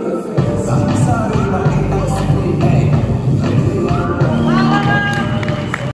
perfect.